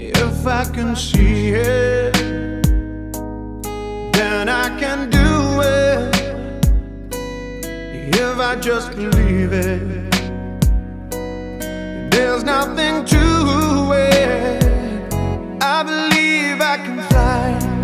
If I can see it, then I can do it. If I just believe it, there's nothing to it. I believe I can fly.